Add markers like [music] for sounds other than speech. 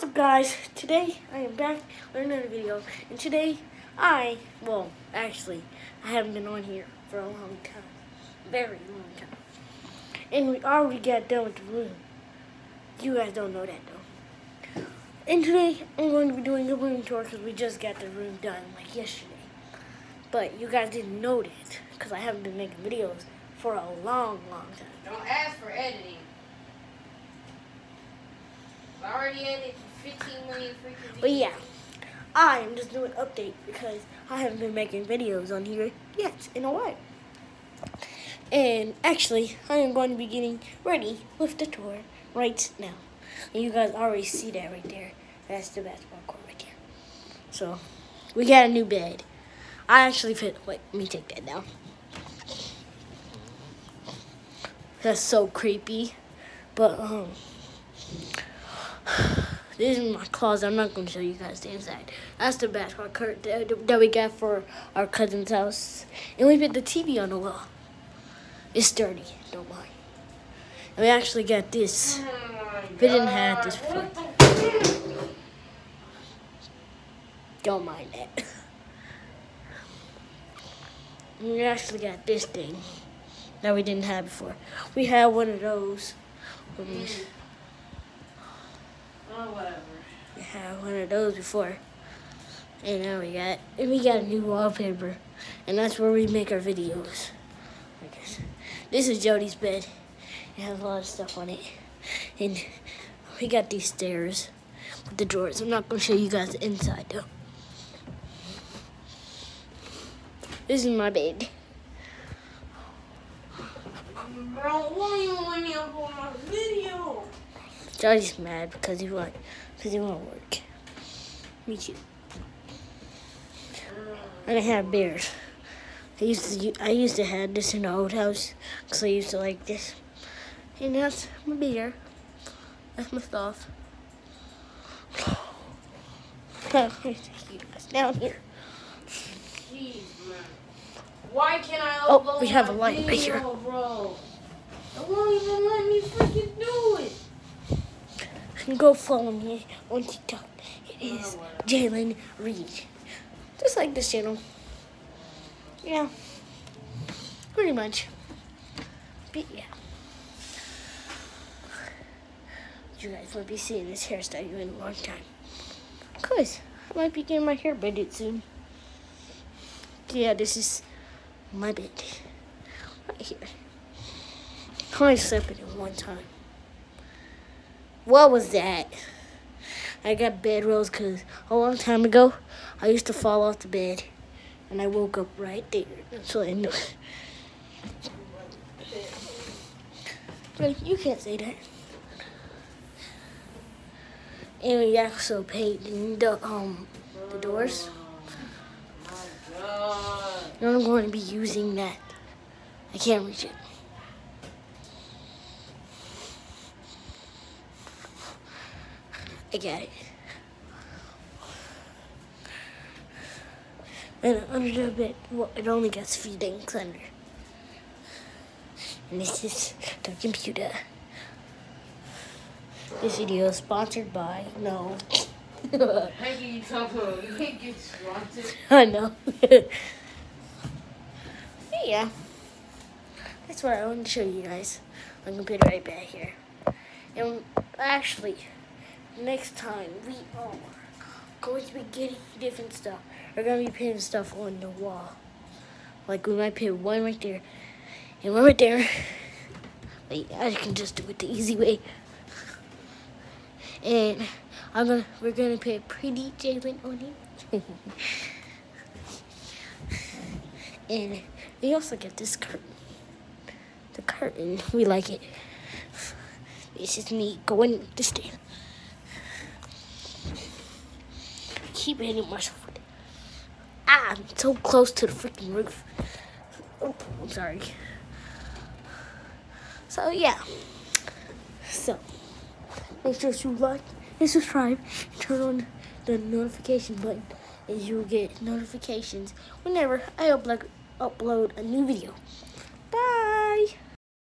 What's up guys? Today I am back with another video and today I, well actually I haven't been on here for a long time. Very long time. And we already got done with the room. You guys don't know that though. And today I'm going to be doing a room tour because we just got the room done like yesterday. But you guys didn't know that because I haven't been making videos for a long, long time. Don't ask for editing. Already edited 15 million freaking videos. But yeah, I am just doing an update because I haven't been making videos on here yet in a while. And actually, I am going to be getting ready with the tour right now. And you guys already see that right there. That's the basketball court right there. So, we got a new bed. I actually fit. Wait, let me take that down. That's so creepy. But, um, this is my closet. I'm not going to show you guys the inside. That's the basketball court that, we got for our cousin's house. And we put the TV on the wall. It's dirty. Don't mind. And we actually got this. Oh We didn't have this before. Don't mind that. [laughs] We actually got this thing that we didn't have before. We had one of those. Oh, whatever. We had one of those before. And now we got and we got a new wallpaper. And that's where we make our videos. This is Jody's bed. It has a lot of stuff on it. And we got these stairs with the drawers. I'm not gonna show you guys the inside though. This is my bed. Bro, why you let me up on my video? Jody's mad because he want because he want work. Me too. And I have bears. I used to I used to have this in the old house because I used to like this. And that's my beer. That's my stuff. Down here. Jeez, man. Why can't I Oh, we have a light right here. bro? It won't even let me freaking do it. Go follow me on TikTok. It is. Jailyn Reid. Just like this channel. Yeah. Pretty much. But yeah. You guys won't be seeing this hairstyle in a long time. Cause I might be getting my hair braided soon. Yeah, this is my bed. Right here. I only slept in it one time. What was that? I got bed rolls because a long time ago, I used to fall off the bed. And I woke up right there. What I knew. You can't say that. And we also painted the, um, the doors. I'm going to be using that. I can't reach it. I got it. And under the bed, well, it only gets three things under. And this is the computer. This video is sponsored by, no. [laughs] How can you talk about? You can't get sponsored. [laughs] I know. [laughs] yeah. That's what I wanted to show you guys. My computer right back here. And actually, next time we are going to be getting different stuff. We're going to be putting stuff on the wall. Like we might put one right there and one right there. But I can just do it the easy way. And I'm gonna we're gonna put pretty Jailyn on it. [laughs] and we also get this curtain. The curtain, we like it. This is me going to stairs. Keep hitting myself. Ah, I'm so close to the freaking roof. Oh, I'm sorry. So yeah. So make sure to like and subscribe. Turn on the notification button, and you will get notifications whenever I upload upload a new video.